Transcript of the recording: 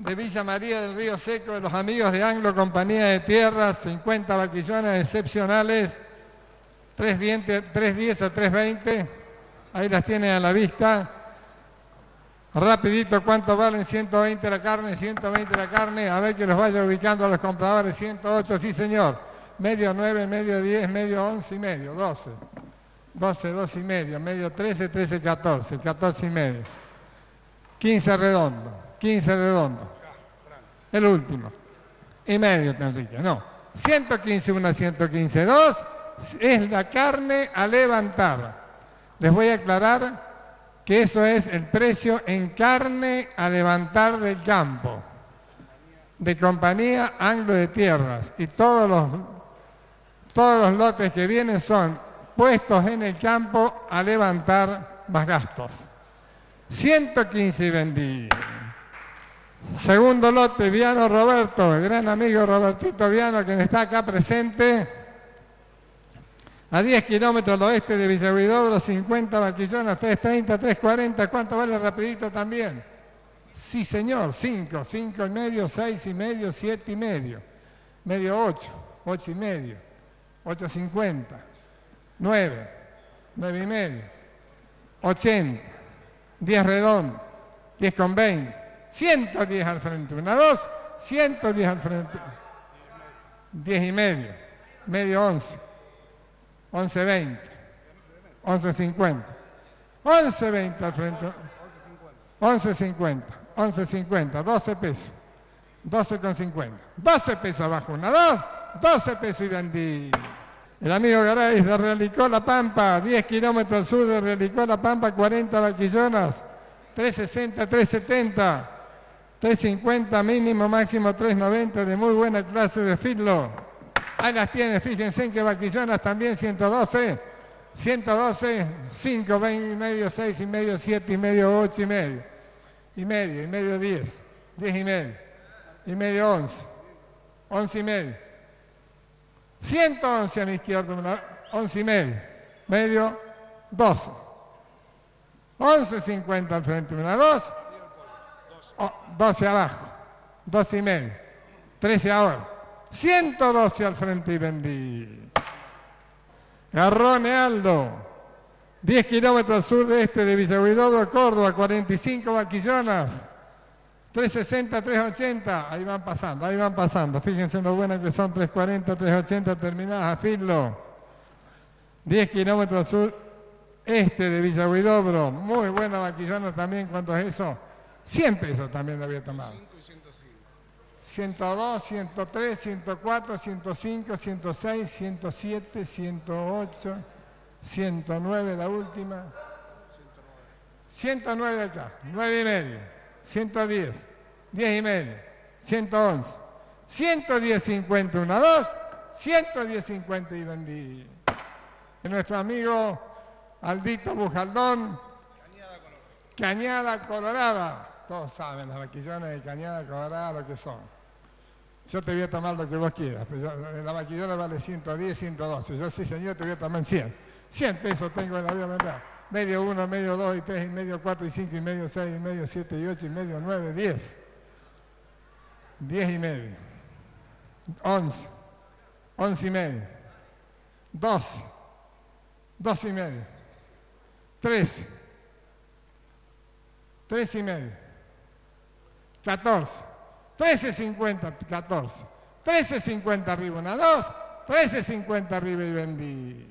de Villa María del Río Seco, de los amigos de Anglo Compañía de Tierras, 50 vaquillones excepcionales, 310 a 320, ahí las tienen a la vista. Rapidito, ¿cuánto valen? 120 la carne, 120 la carne, a ver que los vaya ubicando a los compradores, 108, sí señor, medio 9, medio 10, medio 11 y medio, 12, 12, 12 y medio, medio 13, 13, 14, 14 y medio, 15 redondo, 15 redondo, el último, y medio, Enrique, no, 115, 1, 115, 2, es la carne a levantar. Les voy a aclarar que eso es el precio en carne a levantar del campo, de compañía Anglo de Tierras. Y todos los, todos los lotes que vienen son puestos en el campo a levantar más gastos. 115 y vendí. Segundo lote, Viano Roberto, el gran amigo Robertito Viano, que está acá presente a 10 kilómetros al oeste de Villahuidobro, 50 vaquillonas, 330, 340, ¿cuánto vale rapidito también? Sí, señor, 5, 5 y medio, 6 y medio, 7 y medio, medio 8, 8 y medio, 8.50, 9, 9 y medio, 80, 10 redondo, 10 con 20, 110 al frente, una, dos, 110 al frente, 10 y medio, medio 11. 11.20, 11.50, 11.20 al frente, 11.50, 11.50, 12 pesos, 12,50, 12 pesos abajo, una, dos, 12 pesos y vendí. El amigo Garay de Realicó La Pampa, 10 kilómetros al sur de Realicó La Pampa, 40 vaquillonas, 360, 370, 350 mínimo, máximo 390 de muy buena clase de filo. Ahí las tiene, fíjense en que vaquillonas también 112, 112, 5, 20 y medio, 6 y medio, 7 y medio, 8 y medio, y medio, y medio 10, 10 y medio, y medio 11, 11 y medio, 111 a mi izquierda, 11 y medio, medio 12, 11.50 al frente, una 2, 12 abajo, 12 y medio, 13 ahora. 112 al frente y vendí. Garrone Aldo, 10 kilómetros sur de este de Villahuidodo, Córdoba, 45 vaquillonas, 360, 380, ahí van pasando, ahí van pasando. Fíjense lo buenas que son 340, 380 terminadas a filo. 10 kilómetros sur este de Villahuidobro, muy buena vaquillona también, ¿cuánto es eso? 100 pesos también lo había tomado. 102, 103, 104, 105, 106, 107, 108, 109 la última. 109 acá, 9 y medio, 110, 10 y medio, 111, 110, 50, 1, 2, 110, 50 y vendí. Nuestro amigo Aldito Bujaldón, Cañada Colorada. Todos saben las vaquillones de Cañada Colorada lo que son. Yo te voy a tomar lo que vos quieras. la vaquillona vale 110, 112. Yo sí, señor, te voy a tomar 100. 100 pesos tengo en la vida. Medio 1, medio 2 y 3 y medio 4 y 5 y medio 6 y medio 7 y 8 y medio 9, 10. 10 y medio. 11. 11 y medio. 12. 12 y medio. 13. 3 y medio. 14. 13.50, 14. 13.50 arriba una 2, 13.50 arriba y vendí.